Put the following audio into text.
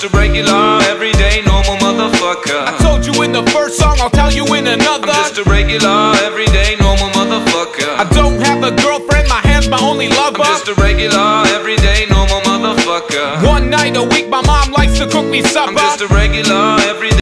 just a regular, everyday, normal motherfucker. I told you in the first song, I'll tell you in another. I'm just a regular, everyday, normal motherfucker. I don't have a girlfriend, my hand's my only lover. I'm just a regular, everyday, normal motherfucker. One night a week, my mom likes to cook me supper. I'm just a regular.